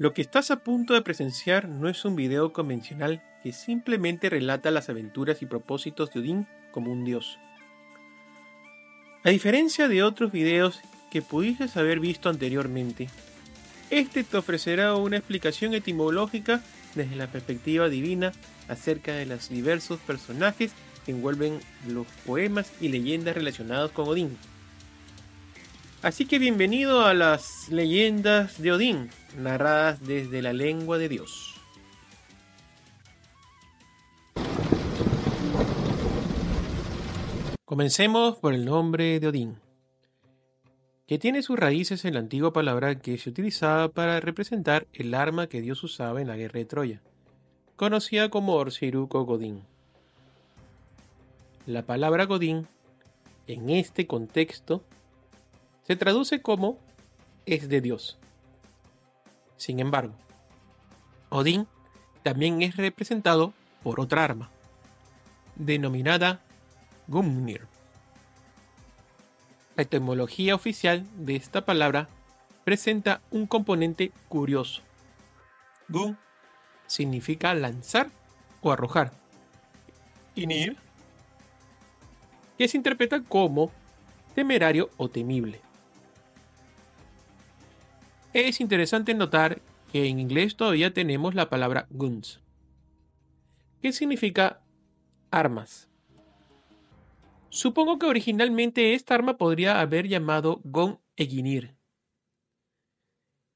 Lo que estás a punto de presenciar no es un video convencional que simplemente relata las aventuras y propósitos de Odín como un dios. A diferencia de otros videos que pudieses haber visto anteriormente, este te ofrecerá una explicación etimológica desde la perspectiva divina acerca de los diversos personajes que envuelven los poemas y leyendas relacionados con Odín. Así que bienvenido a las leyendas de Odín, narradas desde la lengua de Dios. Comencemos por el nombre de Odín, que tiene sus raíces en la antigua palabra que se utilizaba para representar el arma que Dios usaba en la guerra de Troya, conocida como Orsiruco Godín. La palabra Godín, en este contexto, se traduce como es de Dios. Sin embargo, Odín también es representado por otra arma, denominada Gumnir. La etimología oficial de esta palabra presenta un componente curioso. Gum significa lanzar o arrojar. Y Nir, que se interpreta como temerario o temible. Es interesante notar que en inglés todavía tenemos la palabra guns, que significa armas. Supongo que originalmente esta arma podría haber llamado Gon Eginir,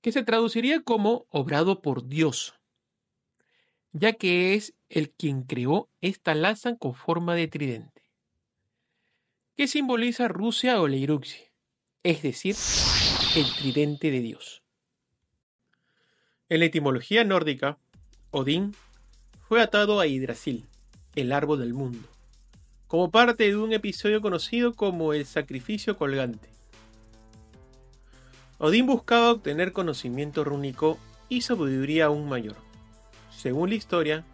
que se traduciría como obrado por Dios, ya que es el quien creó esta lanza con forma de tridente, que simboliza Rusia o Leiruxi, es decir, el tridente de Dios. En la etimología nórdica, Odín fue atado a Yggdrasil, el árbol del mundo, como parte de un episodio conocido como el sacrificio colgante. Odín buscaba obtener conocimiento rúnico y sabiduría aún mayor. Según la historia,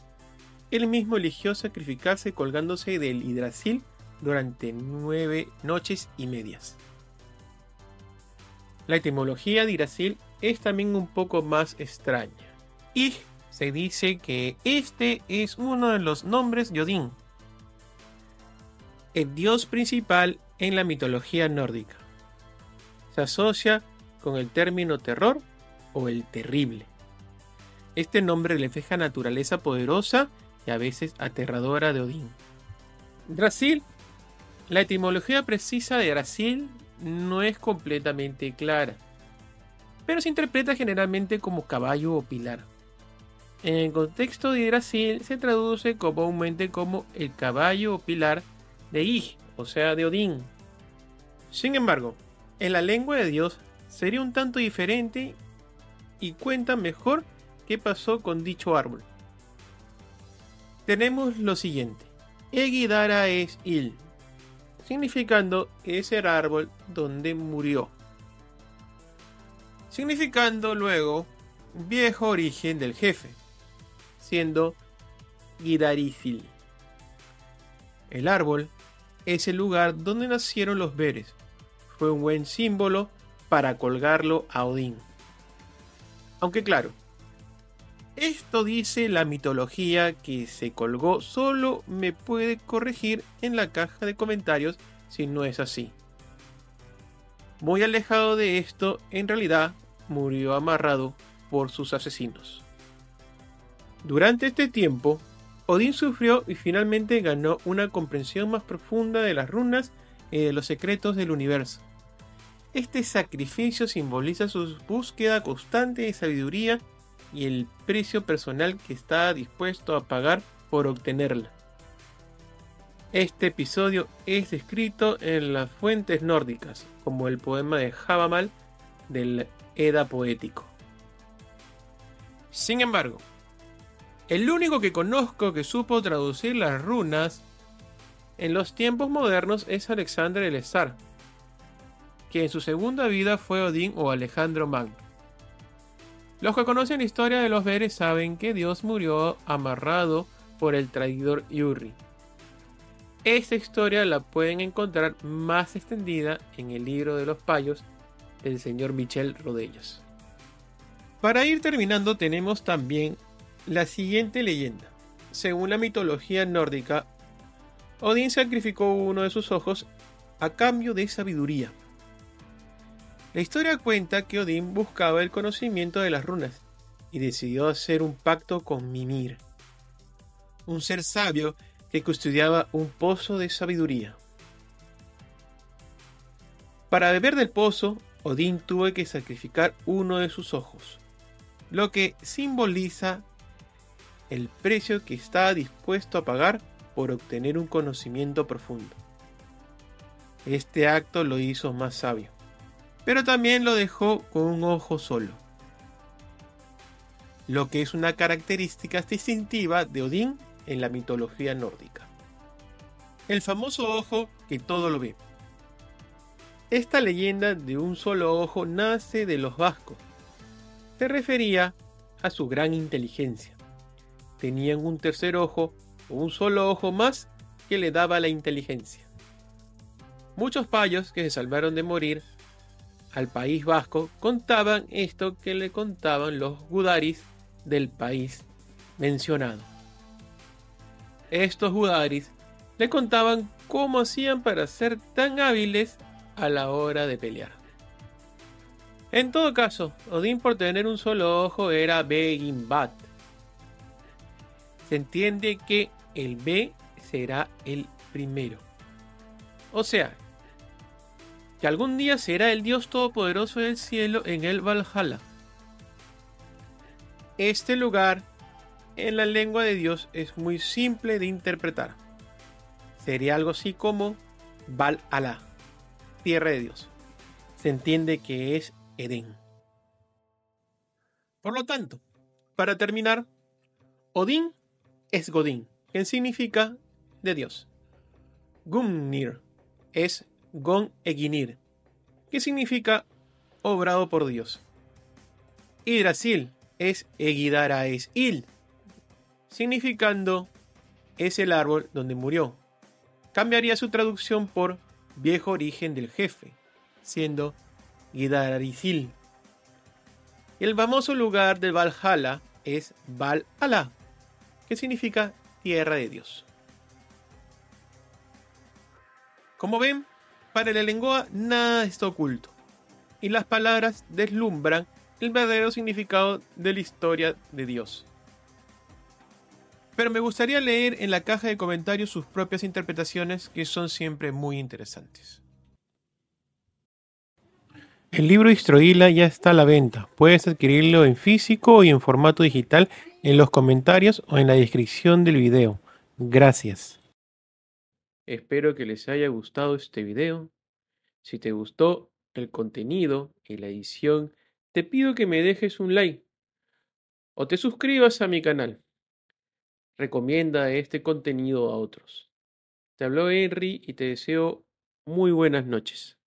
él mismo eligió sacrificarse colgándose del Yggdrasil durante nueve noches y medias. La etimología de Yggdrasil es también un poco más extraña. Y se dice que este es uno de los nombres de Odín, el dios principal en la mitología nórdica. Se asocia con el término terror o el terrible. Este nombre refleja naturaleza poderosa y a veces aterradora de Odín. Brasil. La etimología precisa de Brasil no es completamente clara pero se interpreta generalmente como caballo o pilar. En el contexto de Brasil se traduce comúnmente como el caballo o pilar de Ig, o sea, de Odín. Sin embargo, en la lengua de Dios sería un tanto diferente y cuenta mejor qué pasó con dicho árbol. Tenemos lo siguiente: Egidara es Il, significando ese árbol donde murió significando luego viejo origen del jefe, siendo Guidarícil. El árbol es el lugar donde nacieron los veres. Fue un buen símbolo para colgarlo a Odín. Aunque claro, esto dice la mitología que se colgó, solo me puede corregir en la caja de comentarios si no es así. Muy alejado de esto, en realidad murió amarrado por sus asesinos. Durante este tiempo, Odín sufrió y finalmente ganó una comprensión más profunda de las runas y de los secretos del universo. Este sacrificio simboliza su búsqueda constante de sabiduría y el precio personal que está dispuesto a pagar por obtenerla. Este episodio es descrito en las fuentes nórdicas, como el poema de Javamal del Eda poético. Sin embargo, el único que conozco que supo traducir las runas en los tiempos modernos es Alexander el Zar, que en su segunda vida fue Odín o Alejandro Magno. Los que conocen la historia de los Veres saben que Dios murió amarrado por el traidor Yuri. Esta historia la pueden encontrar más extendida en el libro de los payos del señor Michel Rodellas. Para ir terminando tenemos también la siguiente leyenda. Según la mitología nórdica, Odín sacrificó uno de sus ojos a cambio de sabiduría. La historia cuenta que Odín buscaba el conocimiento de las runas y decidió hacer un pacto con Mimir, un ser sabio que custodiaba un pozo de sabiduría. Para beber del pozo, Odín tuvo que sacrificar uno de sus ojos, lo que simboliza el precio que estaba dispuesto a pagar por obtener un conocimiento profundo. Este acto lo hizo más sabio, pero también lo dejó con un ojo solo, lo que es una característica distintiva de Odín en la mitología nórdica. El famoso ojo que todo lo ve. Esta leyenda de un solo ojo nace de los vascos. Se refería a su gran inteligencia. Tenían un tercer ojo o un solo ojo más que le daba la inteligencia. Muchos payos que se salvaron de morir al país vasco contaban esto que le contaban los gudaris del país mencionado. Estos gudaris le contaban cómo hacían para ser tan hábiles a la hora de pelear. En todo caso, Odín por tener un solo ojo era Begimbat. Se entiende que el B será el primero. O sea, que algún día será el Dios Todopoderoso del cielo en el Valhalla. Este lugar en la lengua de Dios es muy simple de interpretar. Sería algo así como Valhalla tierra de Dios. Se entiende que es Edén. Por lo tanto, para terminar, Odín es Godín, que significa de Dios. Gumnir es Gon Eginir, que significa obrado por Dios. Hidrasil es Egidaraes Il, significando es el árbol donde murió. Cambiaría su traducción por viejo origen del jefe, siendo Gidaricil. El famoso lugar de Valhalla es Valhalla, que significa tierra de Dios. Como ven, para la lengua nada está oculto, y las palabras deslumbran el verdadero significado de la historia de Dios pero me gustaría leer en la caja de comentarios sus propias interpretaciones que son siempre muy interesantes. El libro Istroila ya está a la venta. Puedes adquirirlo en físico y en formato digital en los comentarios o en la descripción del video. Gracias. Espero que les haya gustado este video. Si te gustó el contenido y la edición, te pido que me dejes un like o te suscribas a mi canal recomienda este contenido a otros. Te habló Henry y te deseo muy buenas noches.